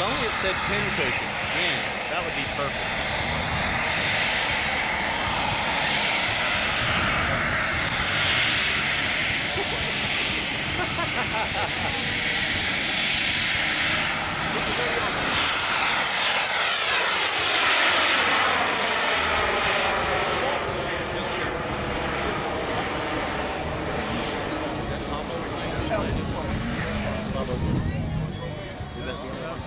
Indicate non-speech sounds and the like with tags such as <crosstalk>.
If only it said pincushion. Man, that would be perfect. Thank <laughs>